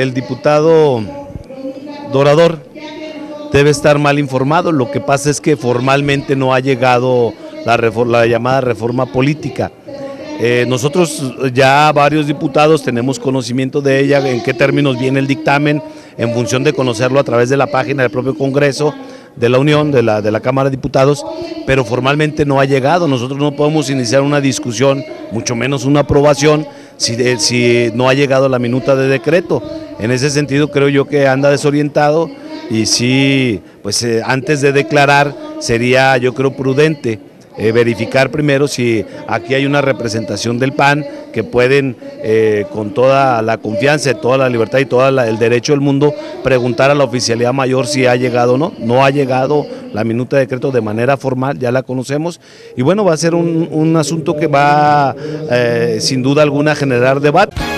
El diputado Dorador debe estar mal informado, lo que pasa es que formalmente no ha llegado la, la llamada reforma política. Eh, nosotros ya varios diputados tenemos conocimiento de ella, en qué términos viene el dictamen, en función de conocerlo a través de la página del propio Congreso, de la Unión, de la Cámara de Diputados, pero formalmente no ha llegado. Nosotros no podemos iniciar una discusión, mucho menos una aprobación, si, si no ha llegado la minuta de decreto. En ese sentido creo yo que anda desorientado y sí, pues eh, antes de declarar sería yo creo prudente eh, verificar primero si aquí hay una representación del PAN que pueden eh, con toda la confianza, toda la libertad y todo el derecho del mundo preguntar a la oficialidad mayor si ha llegado o no. No ha llegado la minuta de decreto de manera formal, ya la conocemos y bueno, va a ser un, asunto que va sin duda alguna a generar debate.